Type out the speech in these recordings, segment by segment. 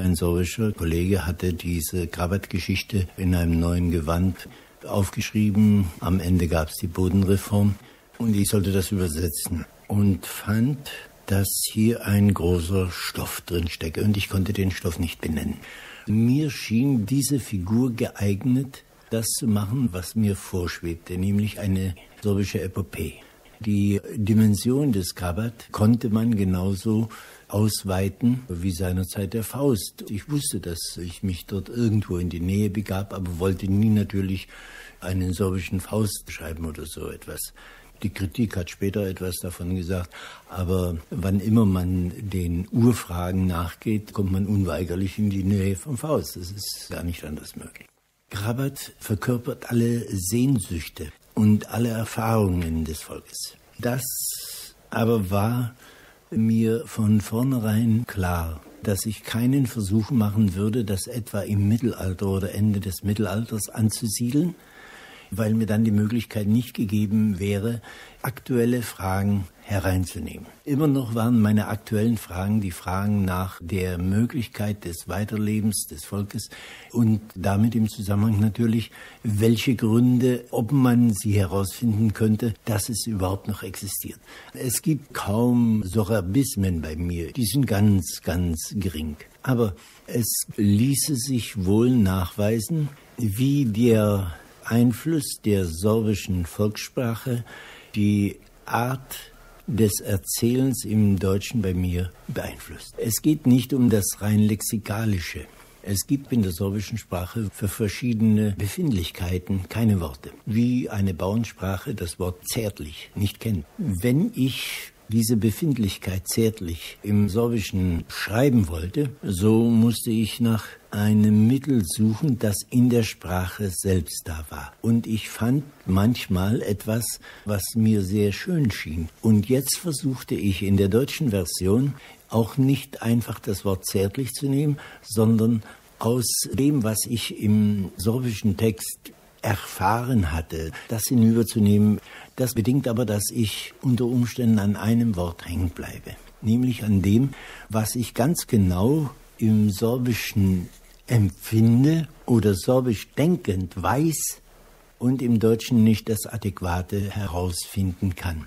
Ein sorbischer Kollege hatte diese Krawattgeschichte in einem neuen Gewand aufgeschrieben. Am Ende gab es die Bodenreform und ich sollte das übersetzen und fand, dass hier ein großer Stoff drin stecke und ich konnte den Stoff nicht benennen. Mir schien diese Figur geeignet, das zu machen, was mir vorschwebte, nämlich eine sorbische Epopee. Die Dimension des Kabat konnte man genauso ausweiten wie seinerzeit der Faust. Ich wusste, dass ich mich dort irgendwo in die Nähe begab, aber wollte nie natürlich einen sorbischen Faust schreiben oder so etwas. Die Kritik hat später etwas davon gesagt, aber wann immer man den Urfragen nachgeht, kommt man unweigerlich in die Nähe vom Faust. Das ist gar nicht anders möglich. Grabat verkörpert alle Sehnsüchte und alle Erfahrungen des Volkes. Das aber war mir von vornherein klar, dass ich keinen Versuch machen würde, das etwa im Mittelalter oder Ende des Mittelalters anzusiedeln, weil mir dann die Möglichkeit nicht gegeben wäre, aktuelle Fragen hereinzunehmen. Immer noch waren meine aktuellen Fragen die Fragen nach der Möglichkeit des Weiterlebens des Volkes und damit im Zusammenhang natürlich, welche Gründe, ob man sie herausfinden könnte, dass es überhaupt noch existiert. Es gibt kaum Sorabismen bei mir, die sind ganz, ganz gering. Aber es ließe sich wohl nachweisen, wie der Einfluss der sorbischen Volkssprache die Art des Erzählens im Deutschen bei mir beeinflusst. Es geht nicht um das rein lexikalische. Es gibt in der sorbischen Sprache für verschiedene Befindlichkeiten keine Worte. Wie eine Bauernsprache das Wort zärtlich nicht kennt. Wenn ich diese Befindlichkeit zärtlich im Sorbischen schreiben wollte, so musste ich nach einem Mittel suchen, das in der Sprache selbst da war. Und ich fand manchmal etwas, was mir sehr schön schien. Und jetzt versuchte ich in der deutschen Version auch nicht einfach das Wort zärtlich zu nehmen, sondern aus dem, was ich im sorbischen Text erfahren hatte, das hinüberzunehmen. Das bedingt aber, dass ich unter Umständen an einem Wort hängen bleibe, nämlich an dem, was ich ganz genau im Sorbischen empfinde oder sorbisch denkend weiß und im Deutschen nicht das Adäquate herausfinden kann.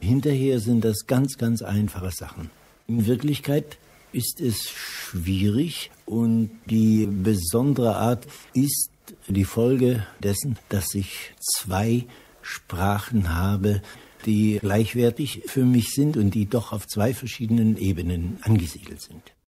Hinterher sind das ganz, ganz einfache Sachen. In Wirklichkeit ist es schwierig und die besondere Art ist die Folge dessen, dass ich zwei Sprachen habe, die gleichwertig für mich sind und die doch auf zwei verschiedenen Ebenen angesiedelt sind.